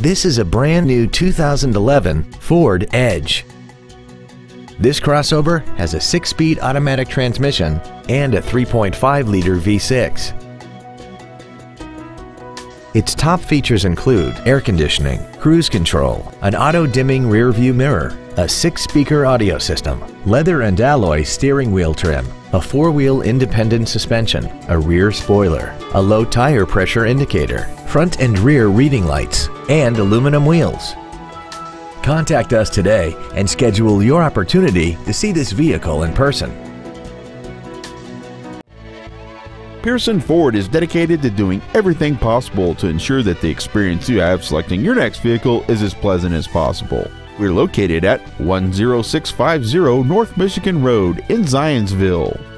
This is a brand new 2011 Ford Edge. This crossover has a 6-speed automatic transmission and a 3.5-liter V6. Its top features include air conditioning, cruise control, an auto-dimming rear-view mirror, a six-speaker audio system, leather and alloy steering wheel trim, a four-wheel independent suspension, a rear spoiler, a low tire pressure indicator, front and rear reading lights, and aluminum wheels. Contact us today and schedule your opportunity to see this vehicle in person. Pearson Ford is dedicated to doing everything possible to ensure that the experience you have selecting your next vehicle is as pleasant as possible. We're located at 10650 North Michigan Road in Zionsville.